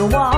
我。